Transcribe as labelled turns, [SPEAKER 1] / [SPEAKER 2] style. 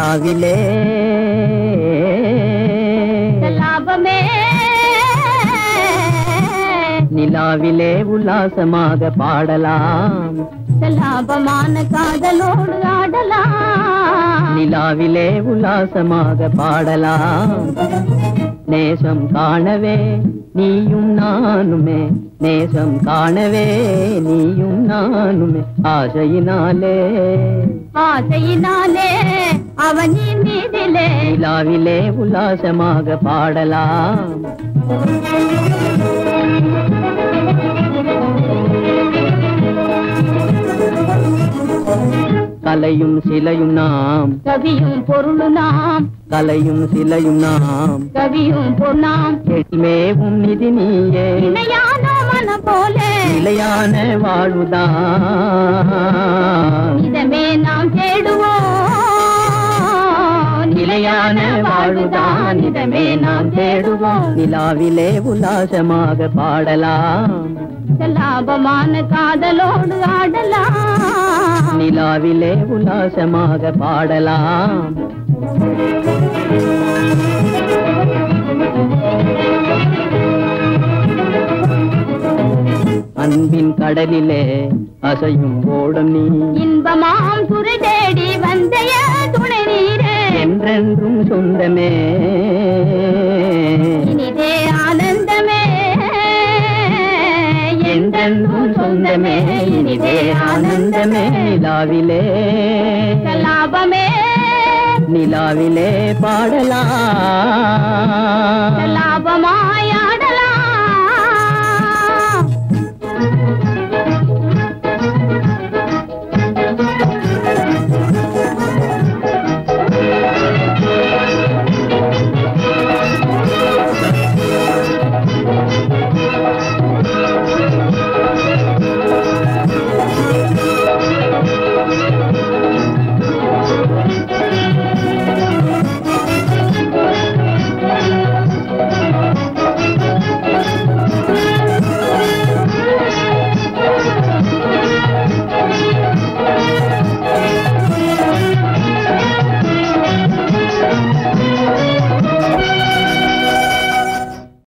[SPEAKER 1] நிலாவிலே
[SPEAKER 2] லாபமே.
[SPEAKER 1] நிலாவிலே உல்லாசமாக பாடலாம்.
[SPEAKER 2] லாபமான காதலோடு ஆடலாம்.
[SPEAKER 1] நிலாவிலே உல்லாசமாக பாடலாம். நேசம் காணவே நீயும் நானுமே. நேசம் காணவே நீயும் நானுமே. ஆசையினாலே.
[SPEAKER 2] ஆசையினாலே. அவனின் மீதிலே
[SPEAKER 1] நிலாவிலே உல்லாசமாக பாடலாம். கலையும் சிலையும் நாம்.
[SPEAKER 2] கவியும் பொருளு நாம்.
[SPEAKER 1] கலையும் சிலையும் நாம்.
[SPEAKER 2] கவியும் பொருளாம்
[SPEAKER 1] எட்டிமேவும் நிதி நீயே.
[SPEAKER 2] இணையான போலே.
[SPEAKER 1] நிலையான வாழ்வுதான்.
[SPEAKER 2] இதமே நாம் தேடுவோம்
[SPEAKER 1] வாழ்வுதான். இதமே நாம் தேடுவோம். நிலாவிலே உல்லாசமாக பாடலாம்.
[SPEAKER 2] லாபமான காதலோடு ஆடலாம்.
[SPEAKER 1] நிலாவிலே உல்லாசமாக பாடலாம். அன்பின் கடலிலே அசையும் ஓடம் நீ.
[SPEAKER 2] இன்பமாம் துறை தேடி வந்தைய?
[SPEAKER 1] சொந்தமே.
[SPEAKER 2] இனிதே ஆனந்தமே.
[SPEAKER 1] என்றென்றும் சொந்தமே. இனிதே ஆனந்தமே. நிலாவிலே.
[SPEAKER 2] லாபமே.
[SPEAKER 1] நிலாவிலே பாடலாம்